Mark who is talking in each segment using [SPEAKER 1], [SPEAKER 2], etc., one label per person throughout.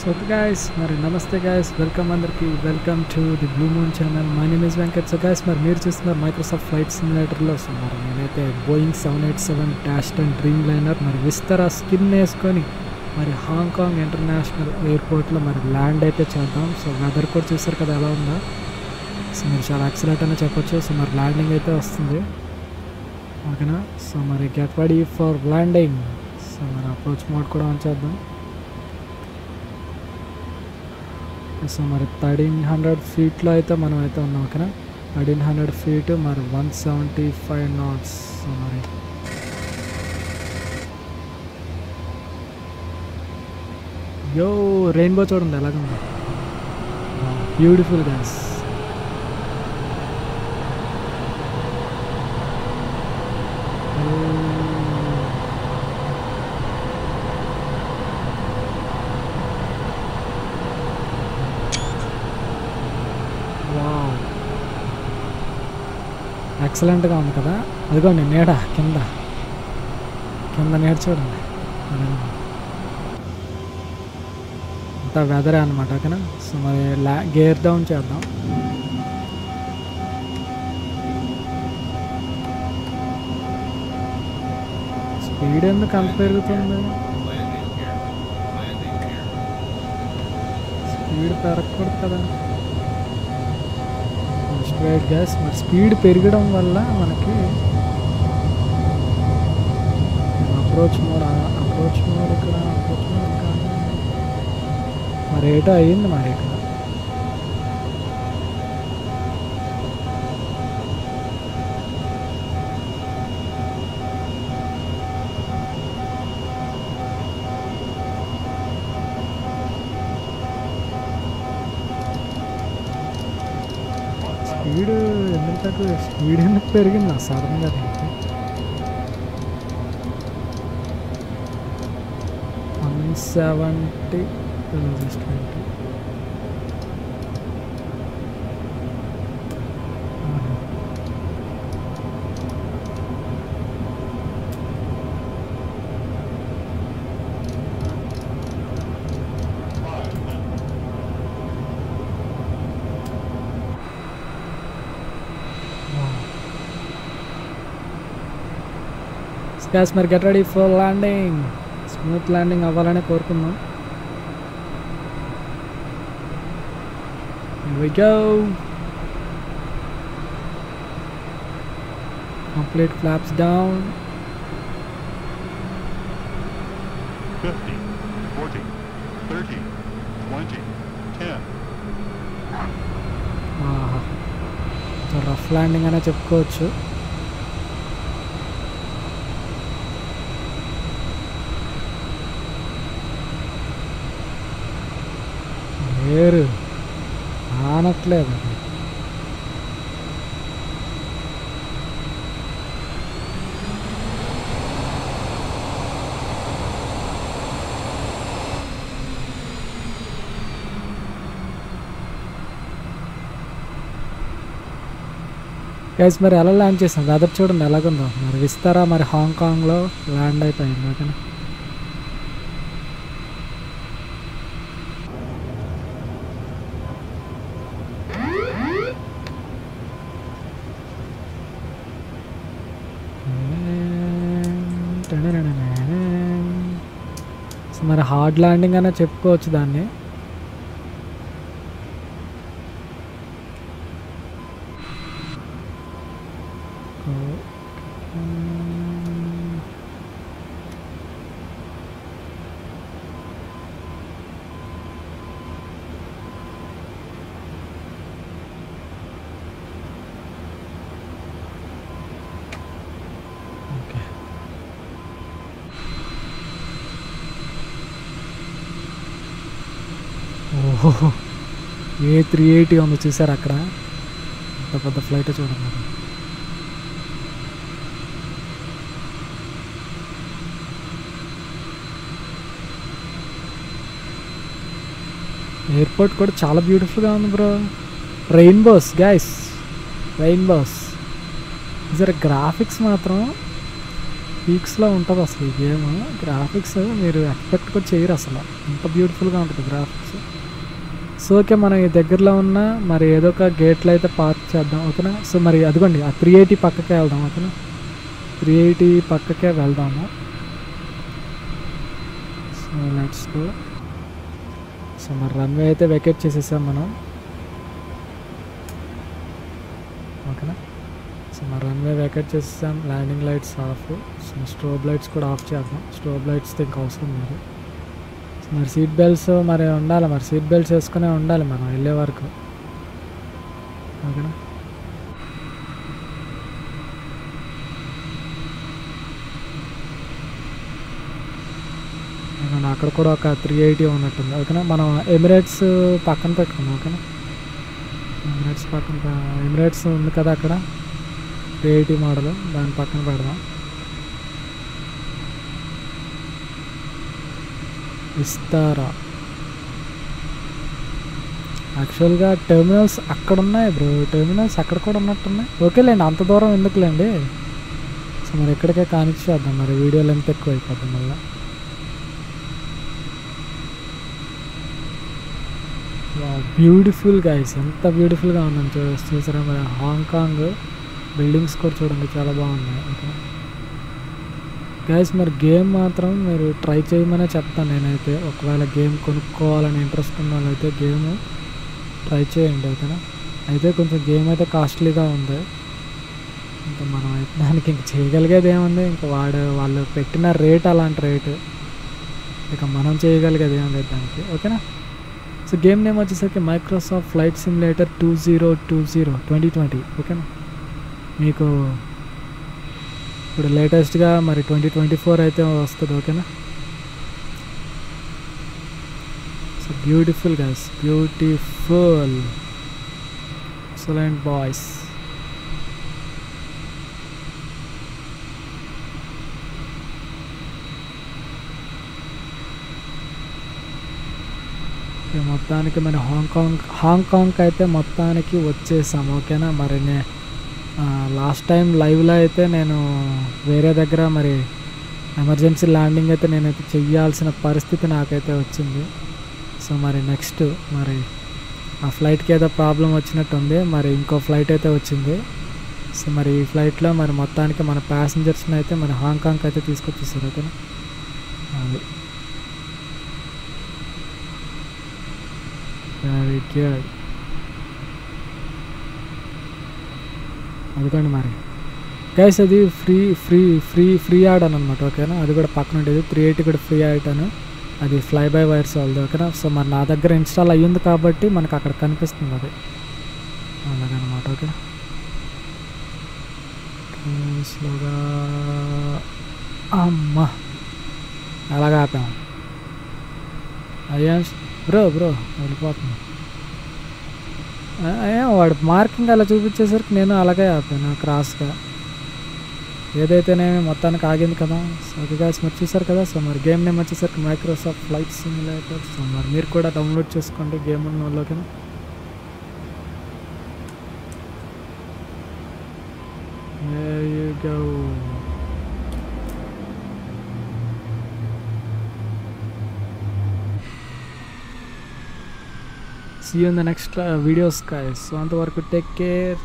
[SPEAKER 1] So guys మరి నమస్తే guys welcome అందరికి. Welcome to the blue moon channel my name is Venkat so guys మరి మీరు చూస్తున్నారు మైక్రోసాఫ్ట్ ఫ్లైట్ సిమ్యులేటర్లో సో మరి నేనైతే Boeing seven eight seven dash ten dreamliner మరి విస్తరా స్కిన్ వేసుకొని మరి హాంకాంగ్ ఇంటర్నేషనల్ ఎయిర్పోర్ట్లో మరి ల్యాండ్ అయితే చేద్దాం. సో వెదర్ కూడా చూసారు కదా ఎలా ఉందో. సో మీరు చాలా ఎక్సలెంట్ అనే చెప్పొచ్చు. సో మరి ల్యాండింగ్ అయితే వస్తుంది. ఓకేనా? సో మరి get ready for landing so మరి అప్రోచ్ మోడ్ కూడా ఆన్ చేద్దాం. సో మరి థర్టీన్ హండ్రెడ్ ఫీట్లో అయితే మనం అయితే ఉన్నాం ఓకేనా? థర్టీన్ హండ్రెడ్ ఫీట్ మరి one seventy five knots so మరి యో రెయిన్బో చూడండి ఎలాగుంది బ్యూటిఫుల్ గ్యాస్ ఎక్సలెంట్గా ఉంది కదా? అదిగోండి నీడ కింద. కింద నీడ చూడండి. అంతా వెదరే అనమాట ఓకేనా? సో మరి లా గేర్ డౌన్ చేద్దాం. స్పీడ్ ఎందుకు అంత పెరుగుతుంది? స్పీడ్ పెరగకూడదు కదా. రైట్ గ్యాస్ మరి స్పీడ్ పెరగడం వల్ల మనకి అప్రోచ్ మోడ్ అప్రోచ్ మోడ్ ఇక్కడ అప్రోచ్ మోడ్ కాదు. మరి ఏటో అయ్యింది మరి ఇక్కడ. స్పీడ్ ఎందుకు స్పీడ్ ఎందుకు పెరిగింది? సడన్గా దీనికి one seventy twenty. గ్యాస్ మరి get ready for landing smooth landing అవ్వాలని కోరుకుందాం Here we go. Complete flaps down.
[SPEAKER 2] 50, 40, 30, 20, 10.
[SPEAKER 1] Rough landing అనే చెప్పుకోవచ్చు వేరు ఆనట్లేదు. అది గైస్ మరి ఎలా ల్యాండ్ చేసాం? దాదాపు చూడండి ఎలాగుందో. మరి విస్తారా? మరి హాంకాంగ్లో ల్యాండ్ అయిపోయింది ఓకేనా సో మరి హార్డ్ ల్యాండింగ్ అనే చెప్పుకోవచ్చు దాన్ని. ఓకే ఓహో. ఏ త్రీ ఎయిటీ ఉంది చూసారు అక్కడ? అంత పెద్ద ఫ్లైట్ చూడండి ఎయిర్పోర్ట్ కూడా చాలా బ్యూటిఫుల్గా ఉంది బ్రో రెయిన్బోస్ గైస్ రెయిన్బోస్ జర గ్రాఫిక్స్ మాత్రం పీక్స్లో ఉంటుంది అసలు ఈ గేమ్ గ్రాఫిక్స్ మీరు ఎక్స్పెక్ట్ కూడా చేయరు అసలు. అంత బ్యూటిఫుల్గా ఉంటుంది గ్రాఫిక్స్ సో ఓకే మనం ఈ దగ్గరలో ఉన్న మరి ఏదో ఒక గేట్లో అయితే పార్క్ చేద్దాం ఓకేనా? సో మరి అదిగోండి ఆ త్రీ ఎయిటీ పక్కకే వెళ్దాం ఓకేనా? త్రీ ఎయిటీ పక్కకే వెళ్దాము. సో లెట్స్ గో సో మరి రన్వే అయితే వెకేట్ చేసేసాం మనం. ఓకేనా? సో మరి రన్వే వెకేట్ చేసేసాం landing lights off so strobe lights కూడా ఆఫ్ చేద్దాం. స్ట్రోబ్ లైట్స్ ఇంకా అవసరం లేదు. మరి సీట్ బెల్ట్స్ మరి ఉండాలి మరి సీట్ బెల్ట్స్ వేసుకునే ఉండాలి మనం వెళ్ళే వరకు. ఓకేనా? అక్కడ కూడా ఒక త్రీ ఎయిటీ ఉన్నట్టుంది. ఓకేనా? మనం ఎమిరేట్స్ పక్కన పెట్టుకుందాం ఓకేనా? ఎమిరేట్స్ పక్కన ఎమిరేట్స్ ఉంది కదా అక్కడ. త్రీ ఎయిటీ మోడల్ దాని పక్కన పెడదాం. ఇస్తారా? యాక్చువల్గా టెర్మినల్స్ అక్కడ ఉన్నాయి బ్రో టెర్మినల్స్ అక్కడ కూడా ఉన్నట్టున్నాయి. ఓకేలేండి అంత దూరం ఎందుకులేండి? సో మరి ఎక్కడికే కానిచ్చేద్దాం మరి. వీడియో లెంత్ ఎక్కువ అయిపోద్ది మళ్ళీ బ్యూటిఫుల్ గైస్ ఎంత బ్యూటిఫుల్గా ఉందని చూ చూసారా మరి? హాంకాంగ్ బిల్డింగ్స్ కూడా చూడండి చాలా బాగున్నాయి. ఓకే గైస్ మరి గేమ్ మాత్రం మీరు ట్రై చేయమనే చెప్తాను నేనైతే. ఒకవేళ గేమ్ కొనుక్కోవాలని ఇంట్రెస్ట్ ఉన్న వాళ్ళైతే గేమ్ ట్రై చేయండి ఓకేనా? అయితే కొంచెం గేమ్ అయితే కాస్ట్లీగా ఉంది. ఇంకా మనం అయితే దానికి ఇంక చేయగలిగేది ఏముంది ఇంకా వాడు వాళ్ళు పెట్టిన రేట్ అలాంటి రేటు ఇక మనం చేయగలిగేది ఏం లేదు దానికి ఓకేనా? సో గేమ్ నేమ్ వచ్చేసరికి Microsoft flight simulator two zero two zero twenty twenty ఓకేనా? మీకు ఇప్పుడు లేటెస్ట్గా మరి ట్వంటీ ట్వంటీ ఫోర్ అయితే వస్తుంది ఓకేనా so beautiful guys beautiful excellent boys okay, మొత్తానికి మన హాంకాంగ్ హాంకాంగ్ అయితే మొత్తానికి వచ్చేసాం ఓకేనా మరి నే లాస్ట్ టైం లైవ్లో అయితే నేను వేరే దగ్గర మరి ఎమర్జెన్సీ ల్యాండింగ్ అయితే నేనైతే చెయ్యాల్సిన పరిస్థితి నాకైతే వచ్చింది. సో మరి నెక్స్ట్ మరి ఆ ఫ్లైట్కి ఏదో ప్రాబ్లం వచ్చినట్టుంది. మరి ఇంకో ఫ్లైట్ అయితే వచ్చింది. సో మరి ఈ ఫ్లైట్లో మరి మొత్తానికి మన ప్యాసింజర్స్ని అయితే మన హాంకాంగ్కి అయితే తీసుకొచ్చేసారు. ఓకేనా? అది. వెరీ గుడ్ అదిగోండి మరి. గైస్ అది free free free free ad అని అనమాట ఓకేనా అది కూడా పక్కన ఉండేది. త్రీ ఎయిటీ కూడా ఫ్రీ యాడ్ అని. అది ఫ్లై బై వైర్స్ వాళ్ళది ఓకేనా సో మరి నా దగ్గర ఇన్స్టాల్ అయ్యింది కాబట్టి మనకు అక్కడ కనిపిస్తుంది అది. అలాగనమాట ఓకే స్లోగా అమ్మా! అలాగా ఆపాము. అయ్యా బ్రో బ్రో వెళ్ళిపోతుంది వాడు మార్కింగ్ అలా చూపించేసరికి నేను అలాగే ఆపాను క్రాస్గా. ఏదైతేనేమి మొత్తానికి ఆగింది కదా. సో అది మరి చూసారు కదా? సో మరి గేమ్ నేమ్ వచ్చేసరికి మైక్రోసాఫ్ట్ ఫ్లైట్ సిమ్యులేటర్ సో మరి మీరు కూడా డౌన్లోడ్ చేసుకోండి గేమ్ ఉన్న వాళ్ళకి. There you go. see you in the next uh, videos guys. So until take care.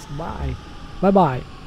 [SPEAKER 1] So bye. Bye bye